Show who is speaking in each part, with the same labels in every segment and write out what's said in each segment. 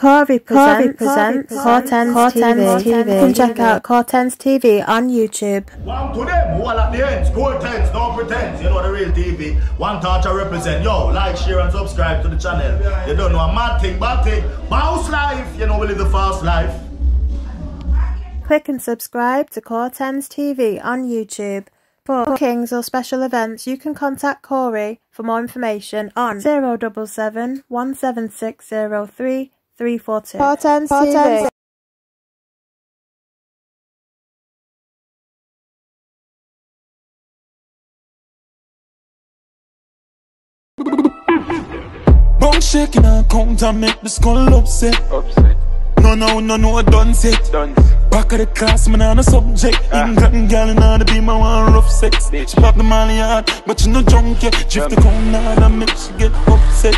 Speaker 1: Corey presents, presents Coretenz, TV. TV. You can check out Coretenz TV on YouTube.
Speaker 2: One to them, who are at the ends, Coretenz, don't pretend, you know the real TV. One touch I represent, yo, like, share and subscribe to the channel. You don't know a mad thing, bad thing, mouse life, you know we live the fast life.
Speaker 1: Click and subscribe to Coretenz TV on YouTube. For bookings or special events, you can contact Corey for more information on 077 17603 342. Coretenz TV.
Speaker 3: Bone shaking and count and make the skull upset.
Speaker 4: Upset.
Speaker 3: No, no, no, no, I done set.
Speaker 4: Done.
Speaker 3: Back of the class, man, on a subject.
Speaker 4: Ah.
Speaker 3: England gal in the beam, I want rough sex.
Speaker 4: Bitch.
Speaker 3: She pop the molly hard, but you no drunk yet. Drift the cone hard and make she get upset.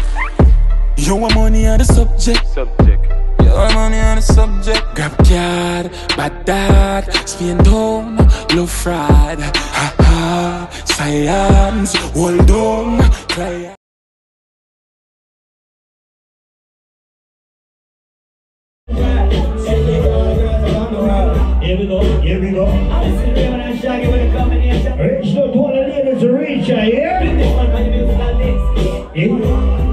Speaker 3: Yo, I'm money on the subject.
Speaker 4: Subject.
Speaker 3: Yo, I'm money on the subject. Grab card, bad dad, Spain down, low fried. Ha ha, science, hold on, cry.
Speaker 5: Here we go, here we go. Reach out to all the ladies to reach out, yeah? Yeah.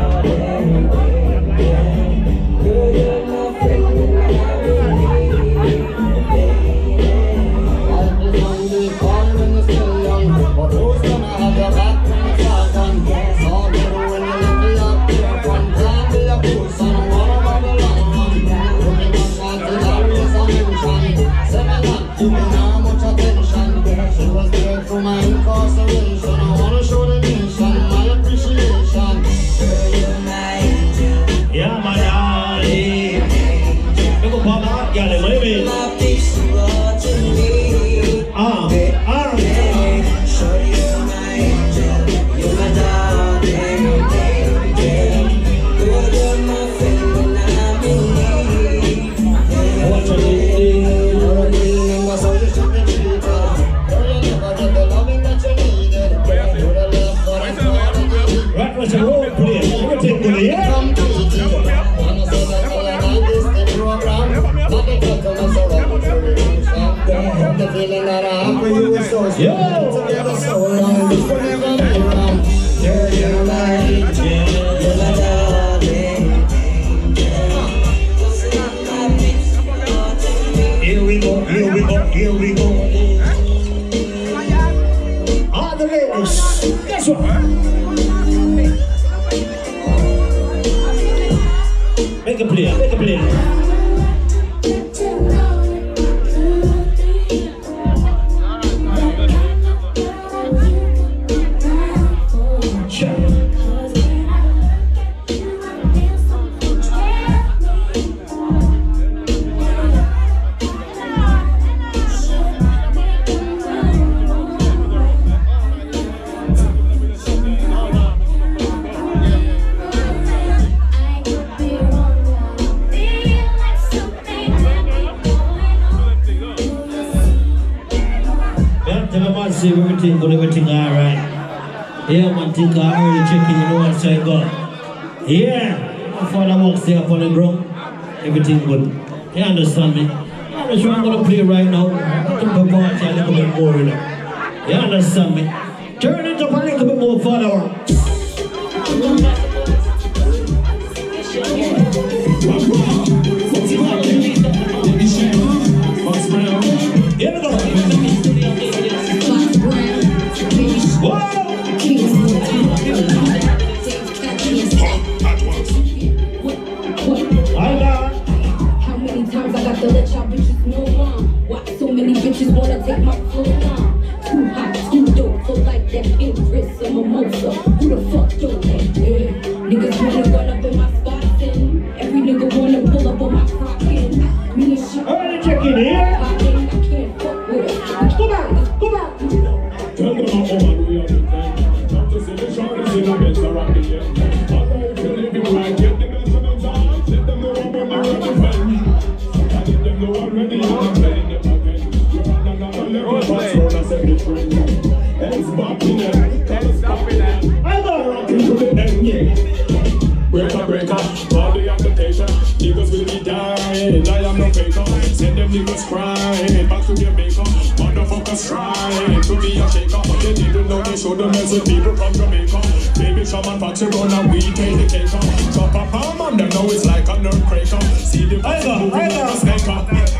Speaker 5: Yeah, Yo! Tell man see everything good, everything alright. Yeah, man, think I early checking, you know what I got. Yeah, my father walks there on the ground. Everything good. You understand me? I'm not sure I'm gonna play right now. I think the party a little bit more, you know. You understand me? Turn it up a little bit more further.
Speaker 6: Bitches wanna take my flow on? Too hot, too dope, so like that interest a mimosa. Who the fuck don't that? Yeah. Niggas wanna run up in my spots and every nigga wanna pull up on my crockin'. Me and shit.
Speaker 5: Alright, check it here.
Speaker 6: poppin', I can't fuck with her. Go back, go back.
Speaker 7: Tell them I'm on we are the time. Not to see the shorties in the beds around the end. I'm to live in
Speaker 5: I
Speaker 4: niggas crying. Back to maker. Motherfuckers trying to be a shaker. They didn't know they should have messed people from Jamaica. Baby shaman party run and we take the cake up. Chop a palm and them know it's like a nerve cracker. See the
Speaker 5: got-
Speaker 4: moving like a snake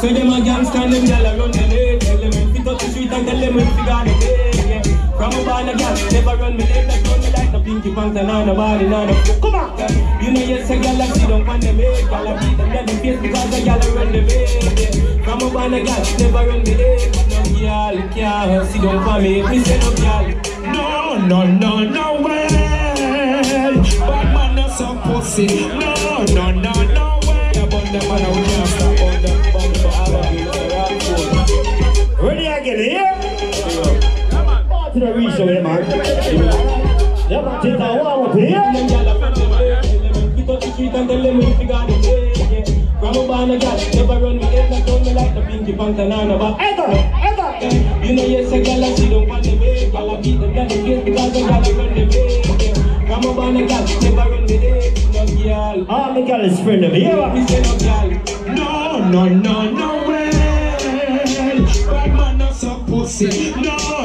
Speaker 8: So them a gangsta and them gyal around the way. Tell them if go to the street and tell them if you got the. From a born a gyal, never run me head, not run me like a pinky pants and on the body, on the
Speaker 5: Come on.
Speaker 8: You know, yes, a gal a down on them head, gal a beat them down the face because a gal a run head. yeah. From a born a gal, never run me but no gal can't down for me. Me say no gal.
Speaker 4: No, no, no, no way. Bad man not some pussy. No, no, no, no way.
Speaker 8: About them man, we
Speaker 5: to the reach over there, man. Yeah, man, take a warm up here.
Speaker 8: Them a from them head, tell them if you go the street and tell them if you got the pay. yeah. From a born a gal, never run me head, not run me like the pinky pants and on the.
Speaker 5: Ever, ever.
Speaker 8: You know, yes, a gal a sit down on the bed, gal a beat them down the face because a gal a run the bed. From a born a gal, never run the day, no gal.
Speaker 5: All the girl is friend of me. Yeah,
Speaker 8: Me say no gal.
Speaker 4: No, no, no, no way. Bad man not some pussy. No, no, no,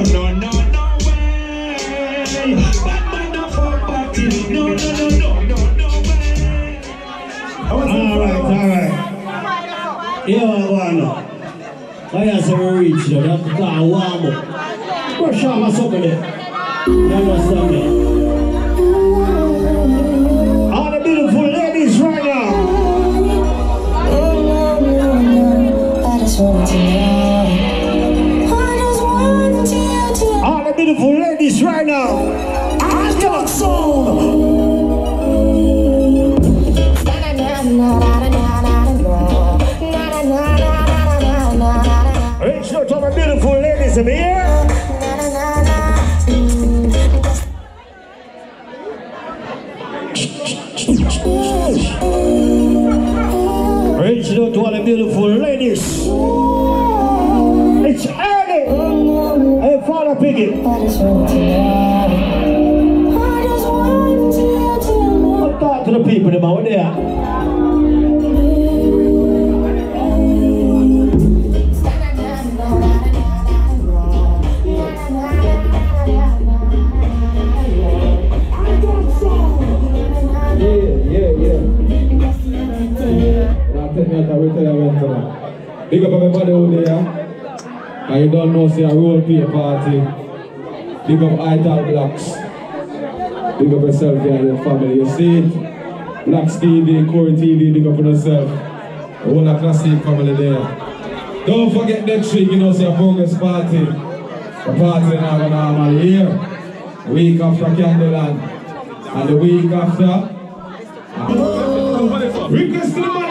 Speaker 5: I have some reach though. That's car warm up. Brush off. You me? All the beautiful ladies right now. All the beautiful ladies right now. I got sound. beautiful ladies in here.
Speaker 9: Reach out to all the beautiful ladies. It's Annie and Father Piggy. Talk to the people about there.
Speaker 10: all a role play party. Big up Ital Blacks. Big up yourself yeah, your family. You see it? Blacks TV, Corey TV, big up on yourself. The classic family there. Don't forget next week, you know, say a bogus party. The party now going on here. Week after Candleland. And the week after. Request to the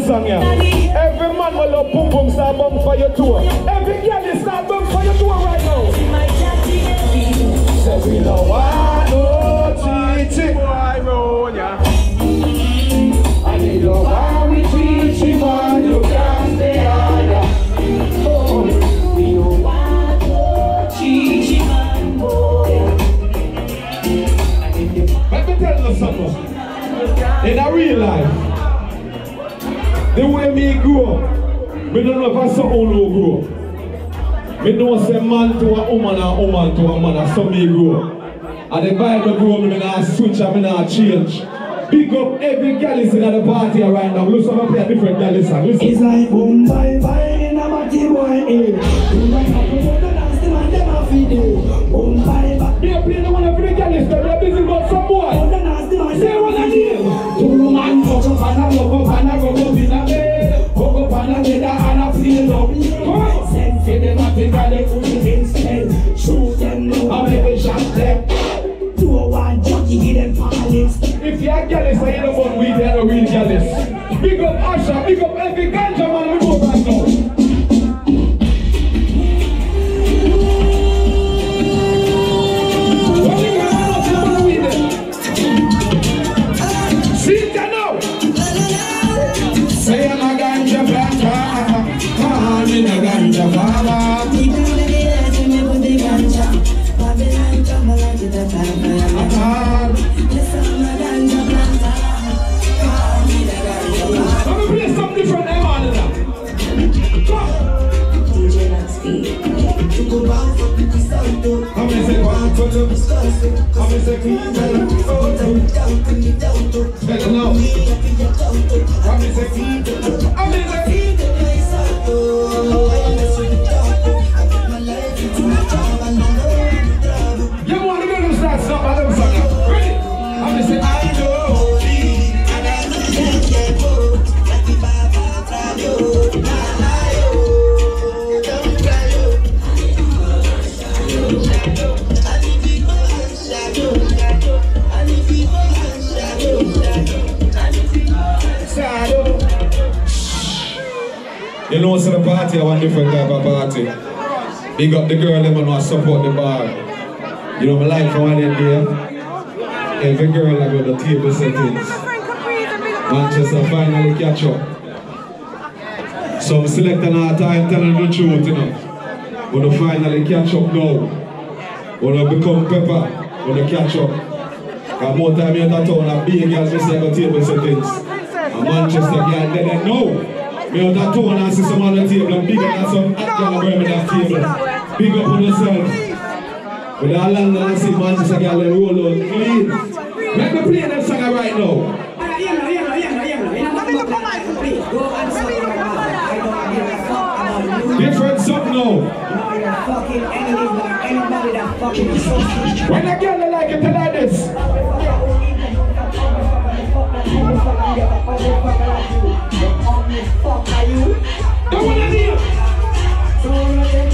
Speaker 10: favorite part of the song, yeah. Every man will love boom boom star bum for your tour. Every girl is star bum for your tour right now. Say we don't want no cheating. Boy, roll ya. I need no why we cheating, boy. You can't stay on. Oh, we don't want no cheating, man. Let me tell you something. In a real life, the way me grow up, me don't know if I saw who grow up. Me know say man to a woman and woman to a man, and so me grow up. And the Bible grow me, me not switch and me not change. Big up every girl is in the party right now. Listen up here, different girl is Listen.
Speaker 11: It's like boom bye bye in a batty boy eh. Boom bye bye boom the dance the man dem a feed it. Boom bye bye.
Speaker 10: They play the one of the girl is there. They're busy about some boy.
Speaker 11: Boom the dance the man
Speaker 10: Say what I need.
Speaker 11: Two man fuck up and a rock up and a rock up in a bed. Hook up and a leather and a feel up. Send for them a pick and they instead. Shoot them low and make shot them. Two one jockey give them polish.
Speaker 10: If you're say you don't want weed, you're a real girl. Big up Asha, big up every ganja man we You know, it's a party, I want different type of party. Big up the girl, them and support the bar. You know, my life for one day there. Every girl I go to table settings. Manchester finally catch up. So I'm selecting our time telling the truth, you know. Gonna finally catch up now. Gonna become pepper. Gonna catch up. Cause more time you're at town, a big girl like a table settings. A Manchester girl, they don't know. Out that town and see some on the table, bigger than some girl Birmingham table. Big up on yourself. With all London and see Manchester girl, they roll out clean. Let me play that song right now. Different song now. When a girl like it, her this. Don't wanna hear. I'm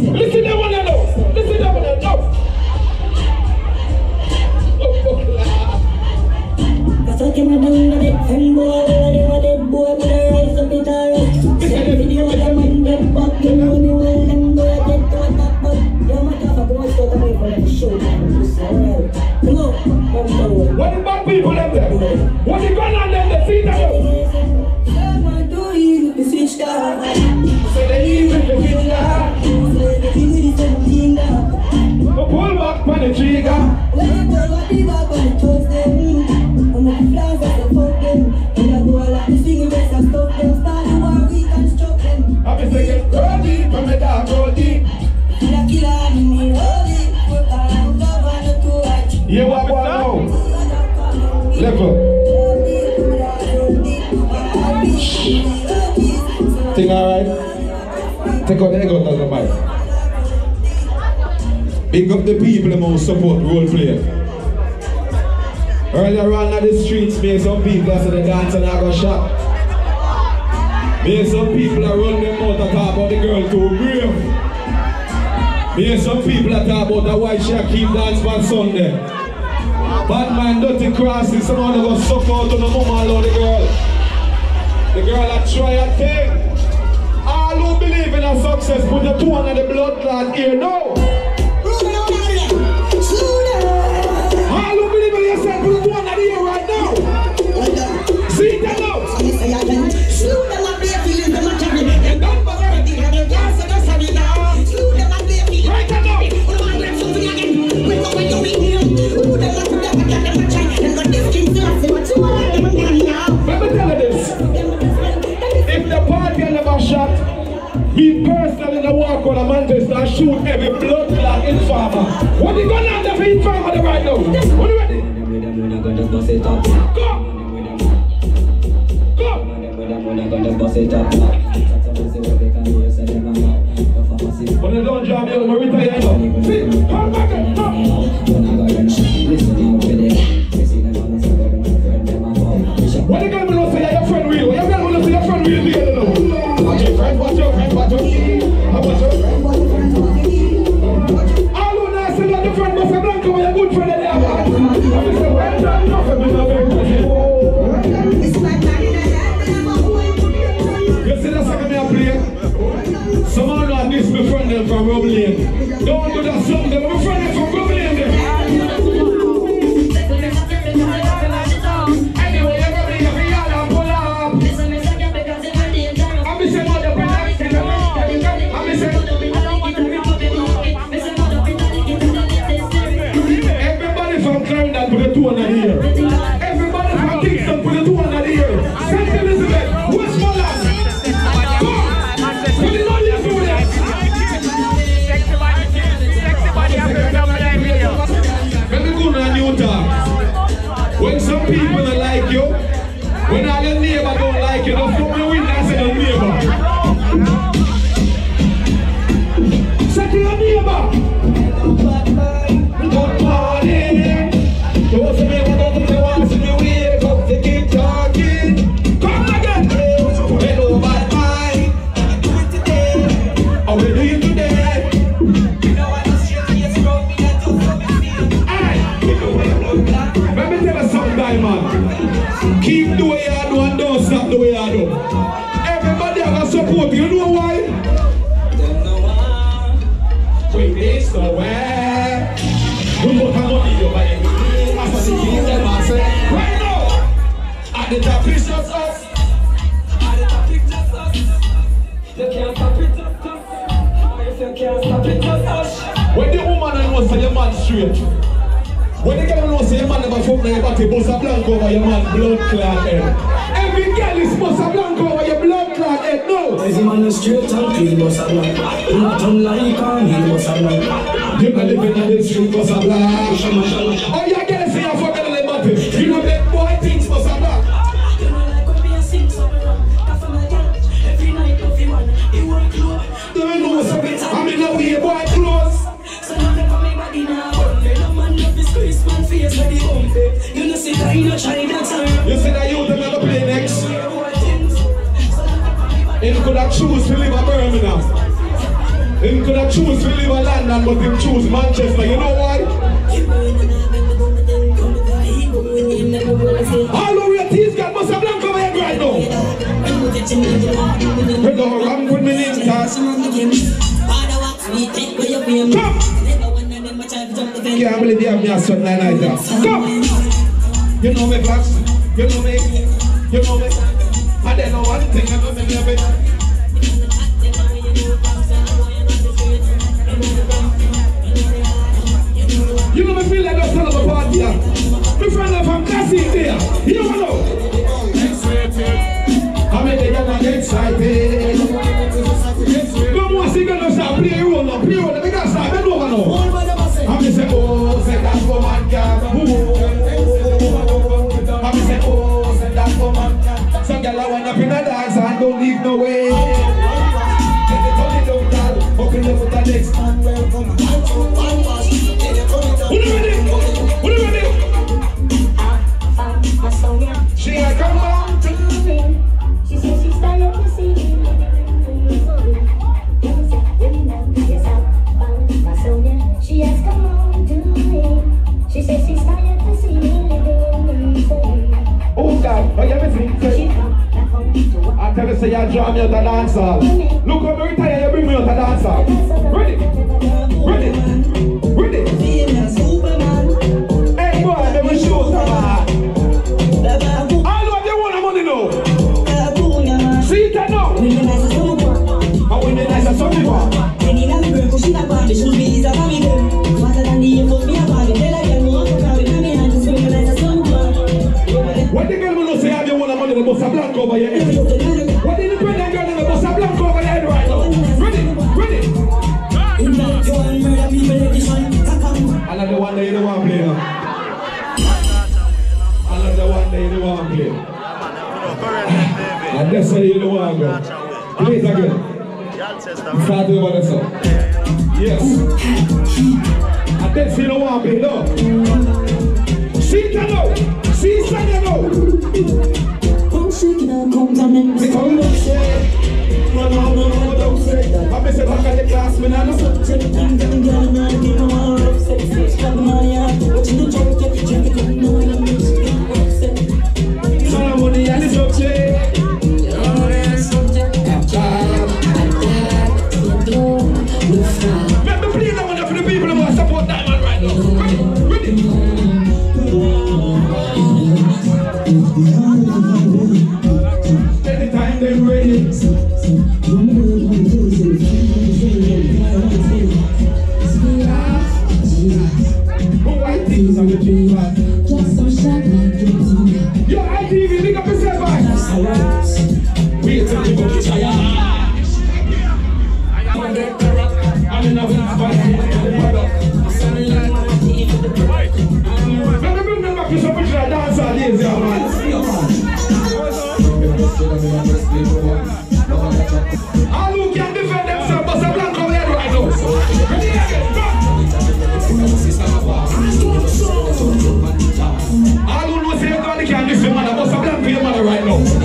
Speaker 10: some people said the dance and I go shot. Me some people are run them out and talk about the girl too brave. Me some people are talk about the white shirt keep dance on Sunday. Bad man dirty crosses, someone go suck out on the mama allow the girl. The girl that try a thing. All who believe in a success, put your two under the blood clot here now. If the party never shot, me personally the walk on a Manchester and shoot every blood clot in farmer. What you gonna have for informer them right now? What fuck your body, bust a blank over your man blood clot head. Every girl is bust a blank over your blood clot head. No.
Speaker 11: Every man is straight and clean, was a blank. Not unlike and he was a blank.
Speaker 10: You can live in the street, bust a blank. Oh, you get to see a fucking little body. You know choose to live in Birmingham. Him could have choose to live in London, but him choose Manchester. You know why? All over your teeth got blank over your right now. We don't run with me in task. Come! Can't believe you have me a like that. Come! You know me, Flax. You know me. You know me. I don't know one thing. I know me. From Classic there. You don't know. Excited. No more singing, no stop. Play role now. Play role. say you draw me out a dancer. Look how me retire, you bring me out of dancer. Ready?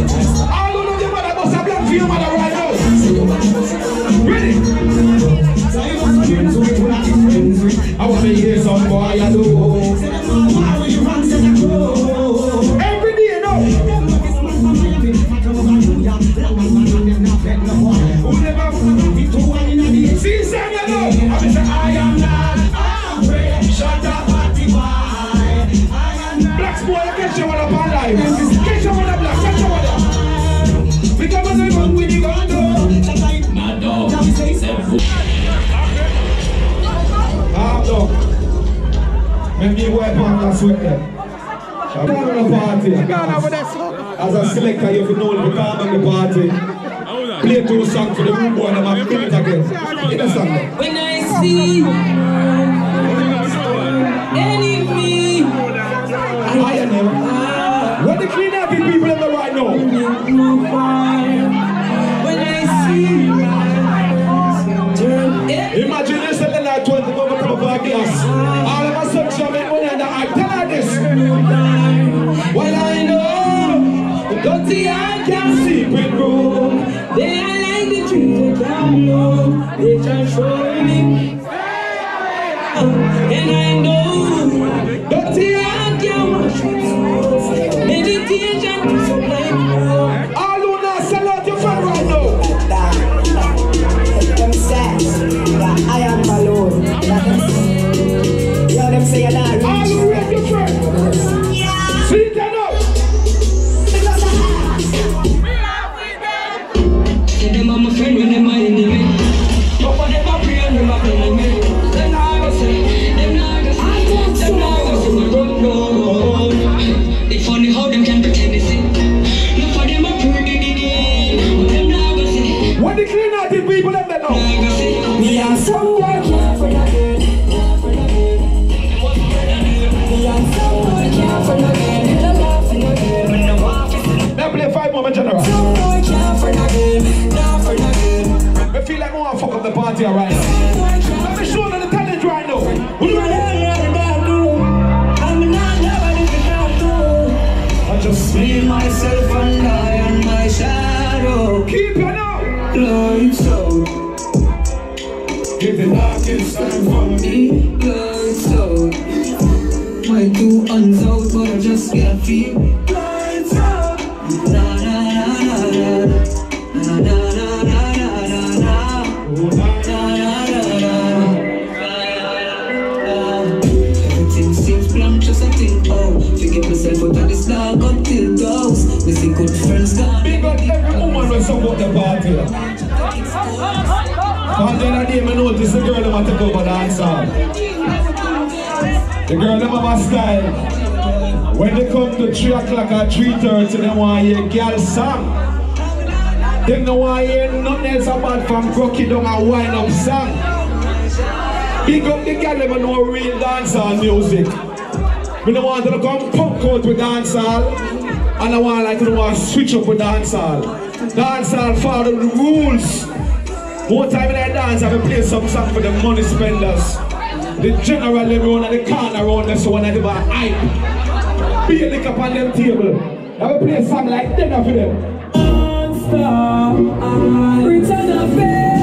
Speaker 10: I don't know the man about a black female right now. last weekend. I'm proud of the party. As a selector, you have known the time the party. Play two songs for the room boy and I'm doing it again.
Speaker 12: When I see enemy,
Speaker 10: I am What the clean up people in the right now.
Speaker 12: When I see
Speaker 10: Imagine this in the night 20 over cover gas. All can see secret room.
Speaker 12: They are like the trees that down low. They just show me. And I know, but they
Speaker 10: are can wash. Meditation. To fuck up the party right now. Let me show the talent right now. What you
Speaker 12: I ain't that do. I'm not nobody to talk to. I just see myself and I and my shadow.
Speaker 10: Keep it up.
Speaker 12: Lights out. If the darkest time for me, lights out. My two hands out, but I just can't
Speaker 10: style. When they come to 3 o'clock or 3.30, they want to hear girl song. Them no want to hear nothing else apart from crocky down and wind up song. Big up the girl them a know real dancehall music. We don't want them to come punk out with dancehall. And I want like to want to switch up with dancehall. Dancehall follow the rules. More time in that dance, I will play some song for the money spenders. The general everyone and the corner around them so when I do a hype. Be a lick up on them table. I will play a song like that for them.
Speaker 12: Return of faith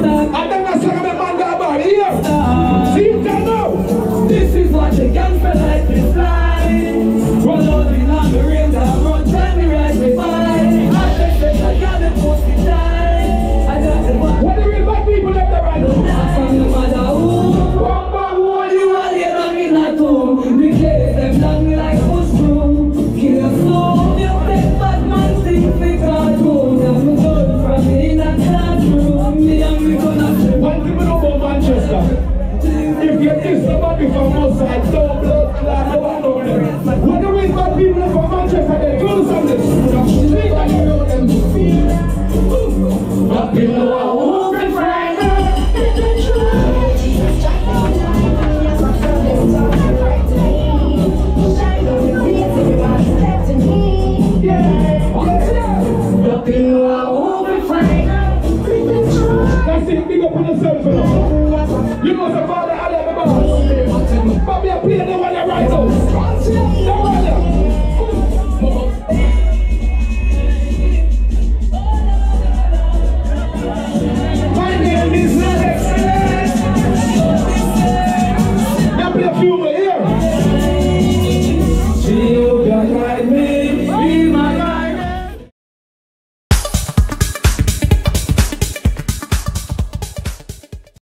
Speaker 12: stop
Speaker 10: And then I song about man that about here. See there now.
Speaker 12: This is what you can